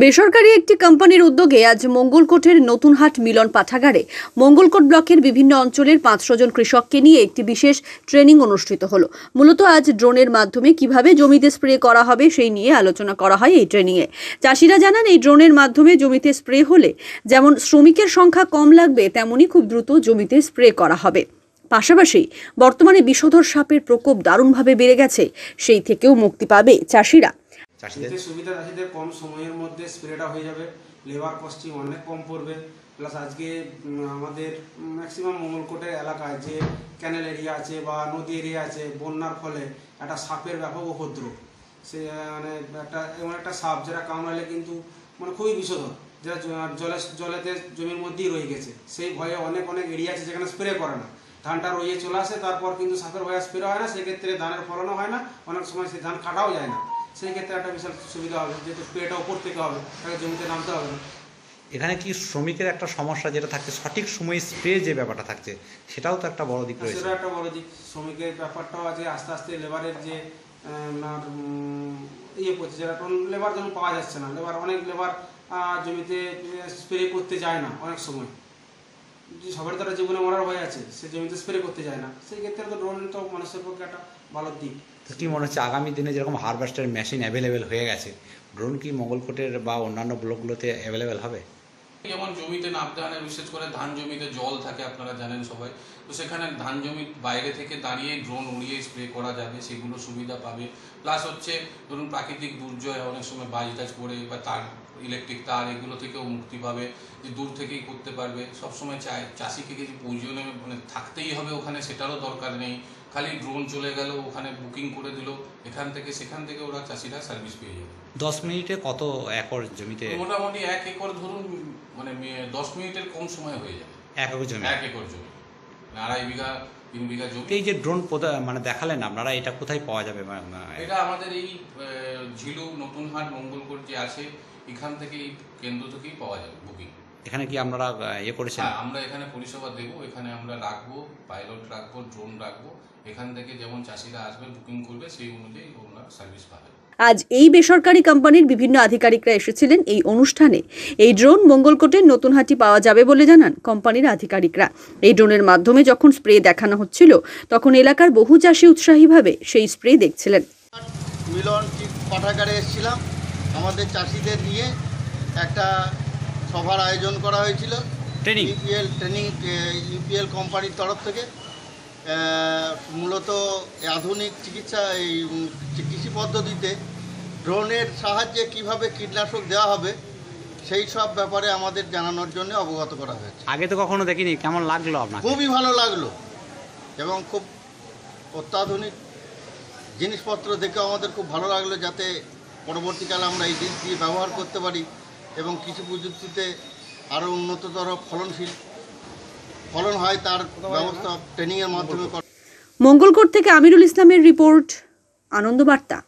বেসরকারি একটি কোম্পানির উদ্যোগে আজ মঙ্গলকোটের নতুনহাট মিলন পাঠাগারে মঙ্গলকোট ব্লকের বিভিন্ন অঞ্চলের পাঁচশো জন কৃষককে নিয়ে একটি বিশেষ ট্রেনিং অনুষ্ঠিত হলো। মূলত আজ ড্রোনের মাধ্যমে কীভাবে জমিতে স্প্রে করা হবে সেই নিয়ে আলোচনা করা হয় এই ট্রেনিংয়ে চাষিরা জানান, এই ড্রোনের মাধ্যমে জমিতে স্প্রে হলে যেমন শ্রমিকের সংখ্যা কম লাগবে, তেমনই খুব দ্রুত জমিতে স্প্রে করা হবে। পাশাপাশি বর্তমানে বিষধর সাপের প্রকোপ দারুণভাবে বেড়ে গেছে, সেই থেকেও মুক্তি পাবে চাষিরা। চাষিদের? সুবিধা চাষিদের কম সময়ের মধ্যে স্প্রেটা হয়ে যাবে লেবার কস্টিং অনেক কম পড়বে। প্লাস আজকে আমাদের ম্যাক্সিমাম মঙ্গলকোটের এলাকায় যে ক্যানেল এরিয়া আছে বা নদী এরিয়া আছে, বন্যার ফলে একটা সাপের ব্যাপক উপদ্রব। সে মানে একটা, এমন একটা সাপ যেটা কামড়ালে কিন্তু মানে খুবই বিষধর যেটা জলে, জলেতে জমির মধ্যেই রয়ে গেছে। সেই ভয়ে অনেক অনেক এরিয়া আছে যেখানে স্প্রে করে না। ধানটা রয়ে চলে আসে, তারপর কিন্তু সাপের ভয়ে স্প্রে হয় না, সেক্ষেত্রে ধানের ফলনও হয় না, অনেক সময় সেই ধান কাটাও যায় না। সেই ক্ষেত্রে একটা বিশাল সুবিধা হবে যেহেতু স্প্রেটা উপর থেকে হবে তাকে জমিতে নামতে হবে না। এখানে কি শ্রমিকের একটা সমস্যা যেটা থাকছে সঠিক সময়ে স্প্রে যে ব্যাপারটা থাকছে সেটাও তো একটা বড় দিক রয়েছে। সেটা একটা বড় দিক। শ্রমিকের ব্যাপারটাও আছে আস্তে আস্তে লেবারের যে ইয়ে করছে যেটা লেবার যেমন পাওয়া যাচ্ছে না। লেবার অনেক লেবার জমিতে স্প্রে করতে যায় না অনেক সময়। সবার তারা জীবনে মরার ভয় আছে, সে জমিতে স্প্রে করতে যায় না। সেই ক্ষেত্রে তো ড্রোন তো মানুষের পক্ষে একটা ভালো দিক। তো কি মনে হচ্ছে আগামী দিনে যেরকম হারভেস্টার মেশিন অ্যাভেলেবেল হয়ে গেছে ড্রোন কি মঙ্গলকোটের বা অন্যান্য ব্লকগুলোতে অ্যাভেলেবেল হবে? যেমন জমিতে নামতে হয় বিশেষ করে ধান জমিতে জল থাকে, আপনারা জানেন সবাই। তো সেখানে ধান জমির বাইরে থেকে দাঁড়িয়ে ড্রোন উড়িয়ে স্প্রে করা যাবে, সেগুলো সুবিধা পাবে। প্লাস হচ্ছে ধরুন প্রাকৃতিক দুর্যোগ, অনেক সময় বাজ টাজ পড়ে বা তার ইলেকট্রিক তার এগুলো থেকেও মুক্তি পাবে, যে দূর থেকেই করতে পারবে। সবসময় চায় চাষিকে কিছু প্রয়োজনে মানে থাকতেই হবে ওখানে, সেটারও দরকার নেই। খালি ড্রোন চলে গেল ওখানে বুকিং করে দিল এখান থেকে সেখান থেকে ওরা চাষিরা সার্ভিস পেয়ে যাবে। দশ মিনিটে কত একর জমিতে? মোটামুটি এক একর ধরুন মানে দশ মিনিটের কম সময় হয়ে যাবে। এক একর জমি? এক একর জমি। মানে আড়াই বিঘা তিন বিঘা জমি। এই যে ড্রোন মানে দেখালেন আপনারা এটা কোথায় পাওয়া যাবে? এটা আমাদের এই ঝিলু নতুনহাট মঙ্গলকোট যে আছে এখান থেকে এই কেন্দ্র থেকেই পাওয়া যাবে বুকিং এখানে কি আপনারা ইয়ে করেছেন? হ্যাঁ আমরা এখানে পরিষেবা দেবো এখানে আমরা রাখব পাইলট রাখব ড্রোন রাখব এখান থেকে যেমন চাষিরা আসবে বুকিং করবে সেই অনুযায়ী ওনারা সার্ভিস পাবে। আজ এই বেসরকারি কোম্পানির বিভিন্ন আধিকারিকরা এসেছিলেন এই অনুষ্ঠানে। এই ড্রোন মঙ্গলকোটের নতুন হাটি পাওয়া যাবে বলে জানান কোম্পানির আধিকারিকরা। এই ড্রোনের মাধ্যমে যখন স্প্রে দেখানো হচ্ছিল তখন এলাকার বহু চাষি উৎসাহীভাবে সেই স্প্রে দেখছিলেন। মিলন পাঠাগারে এসেছিলাম আমাদের চাষিদের নিয়ে একটা সভার আয়োজন করা হয়েছিল। ট্রেনিং ইউপিএল ট্রেনিং ইউপিএল কোম্পানির তরফ থেকে। মূলত আধুনিক চিকিৎসা এই কৃষি পদ্ধতিতে ড্রোনের সাহায্যে কীভাবে কীটনাশক দেওয়া হবে সেই সব ব্যাপারে আমাদের জানানোর জন্য অবগত করা হয়েছে। আগে তো কখনো দেখিনি কেমন লাগল আপনার খুবই ভালো লাগল এবং খুব অত্যাধুনিক জিনিসপত্র দেখে আমাদের খুব ভালো লাগল যাতে পরবর্তীকালে আমরা এই জিনিস দিয়ে ব্যবহার করতে পারি। এবং কৃষি প্রযুক্তিতে আরও উন্নততর ফলনশীল ফলন হয়, তার ব্যবস্থা ট্রেনিংয়ের মাধ্যমে মঙ্গলকোট থেকে আমিরুল ইসলামের রিপোর্ট, আনন্দবার্তা।